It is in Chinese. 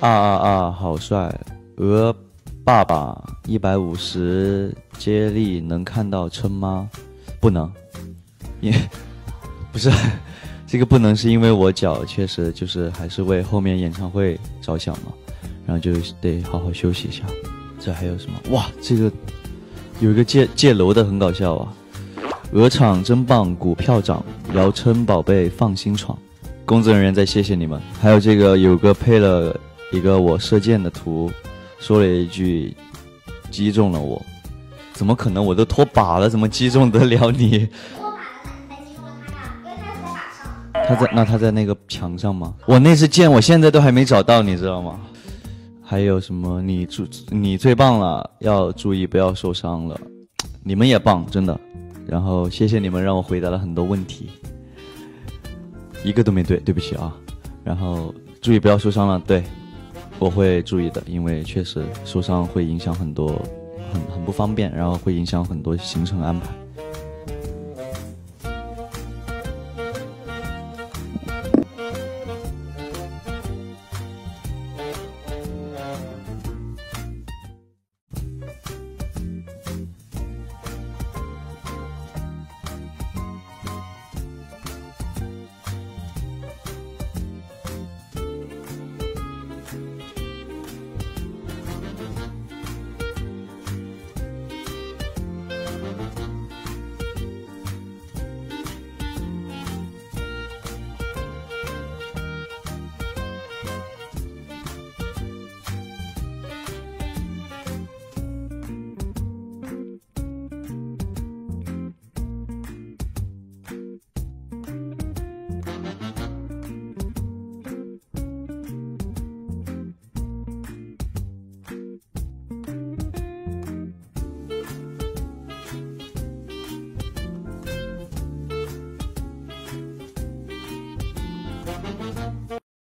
啊啊啊！好帅，鹅爸爸一百五十接力能看到称吗？不能，因不是这个不能，是因为我脚确实就是还是为后面演唱会着想嘛，然后就得好好休息一下。这还有什么？哇，这个有一个借借楼的很搞笑啊！鹅厂真棒，股票涨，姚琛宝贝放心闯。工作人员在谢谢你们。还有这个有个配了一个我射箭的图，说了一句击中了我。怎么可能？我都脱靶了，怎么击中得了你？他在那他在那个墙上吗？我那支箭我现在都还没找到，你知道吗？还有什么？你注你最棒了，要注意不要受伤了。你们也棒，真的。然后谢谢你们让我回答了很多问题，一个都没对，对不起啊。然后注意不要受伤了，对，我会注意的，因为确实受伤会影响很多，很很不方便，然后会影响很多行程安排。